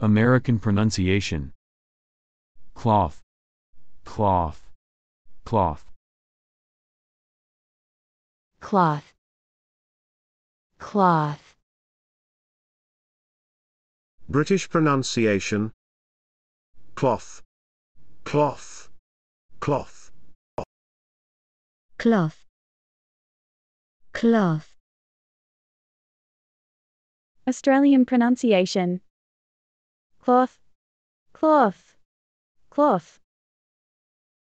American pronunciation. Cloth. Cloth. Cloth. cloth, cloth, British pronunciation. Cloth. Cloth. Cloth. cloth, cloth, Australian pronunciation. Cloth, cloth, cloth.